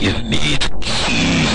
Give me the keys.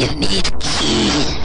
You need a key.